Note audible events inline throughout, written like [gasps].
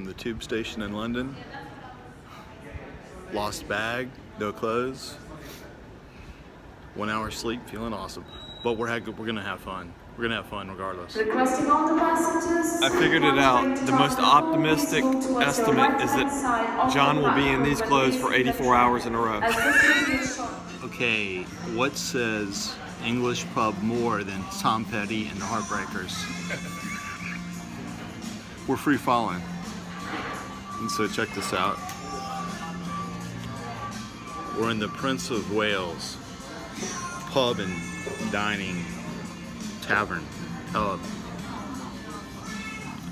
from the tube station in London. Lost bag, no clothes. One hour sleep, feeling awesome. But we're, we're gonna have fun. We're gonna have fun regardless. Requesting all the passengers. I figured it out. The most optimistic estimate is that John will be in these clothes for 84 hours in a row. Okay, what says English pub more than Tom Petty and the Heartbreakers? We're free falling. And so check this out. We're in the Prince of Wales pub and dining tavern pub.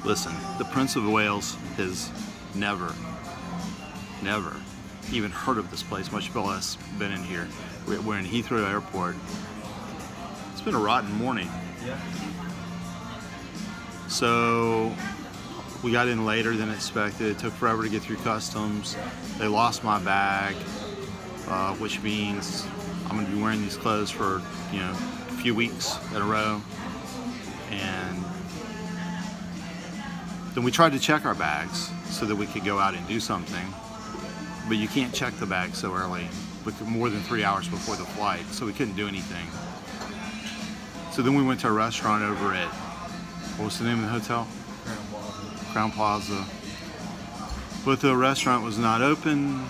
Listen, the Prince of Wales has never, never even heard of this place, much less been in here. We're in Heathrow Airport. It's been a rotten morning. Yeah. So we got in later than expected. It took forever to get through customs. They lost my bag, uh, which means I'm gonna be wearing these clothes for, you know, a few weeks in a row. And then we tried to check our bags so that we could go out and do something. But you can't check the bag so early, more than three hours before the flight, so we couldn't do anything. So then we went to a restaurant over at, what was the name of the hotel? Crowne Plaza. But the restaurant was not open.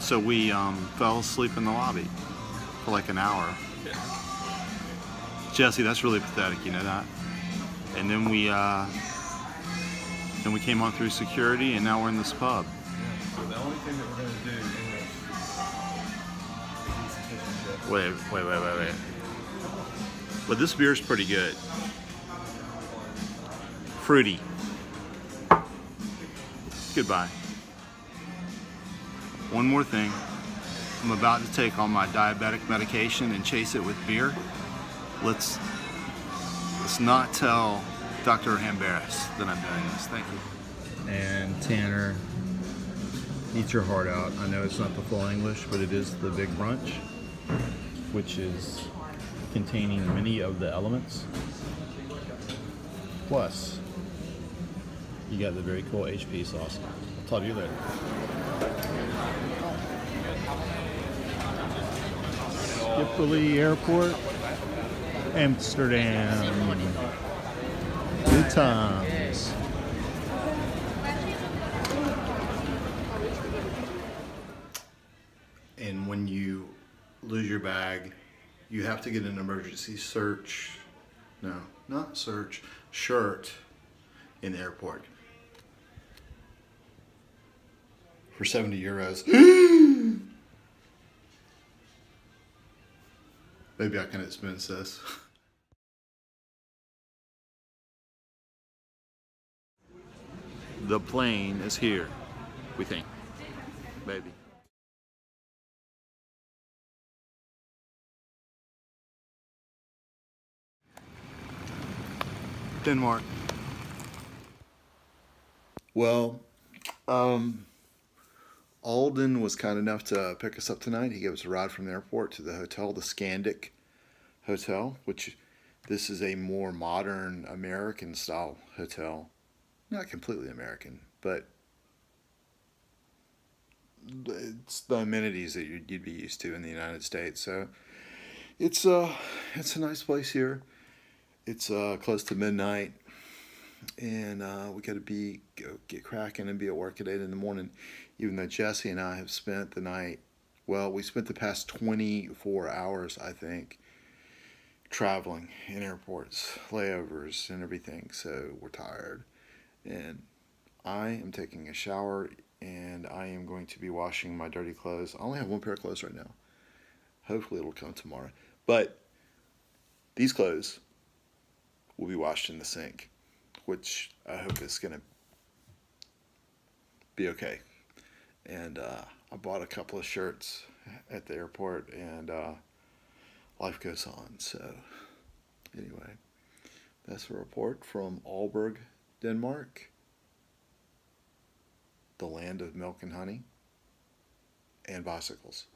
So we um, fell asleep in the lobby for like an hour. Jesse, that's really pathetic, you know that? And then we uh, then we came on through security and now we're in this pub. Yeah, so the only thing that we're going to do Wait, wait, wait, wait, wait. But this beer's pretty good fruity. Goodbye. One more thing. I'm about to take all my diabetic medication and chase it with beer. Let's let's not tell Dr. Hambaris that I'm doing this. Thank you. And Tanner, eat your heart out. I know it's not the full English, but it is the big brunch, which is containing many of the elements. Plus, you got the very cool HP sauce. I'll talk to you later. Schiphol Airport, Amsterdam. Good times. And when you lose your bag, you have to get an emergency search. No, not search, shirt in the airport. For 70 euros. [gasps] Maybe I can expense this. The plane is here, we think. Maybe. Denmark. Well, um, Alden was kind enough to pick us up tonight. He gave us a ride from the airport to the hotel, the Scandic Hotel, which this is a more modern American style hotel. Not completely American, but it's the amenities that you'd, be used to in the United States. So it's uh it's a nice place here. It's uh close to midnight and uh, we got to be go get cracking and be at work at eight in the morning. Even though Jesse and I have spent the night, well, we spent the past 24 hours, I think, traveling in airports, layovers, and everything. So we're tired, and I am taking a shower, and I am going to be washing my dirty clothes. I only have one pair of clothes right now. Hopefully, it'll come tomorrow. But these clothes will be washed in the sink which I hope is going to be okay. And uh, I bought a couple of shirts at the airport, and uh, life goes on. So, anyway, that's a report from Aalborg, Denmark, the land of milk and honey, and bicycles.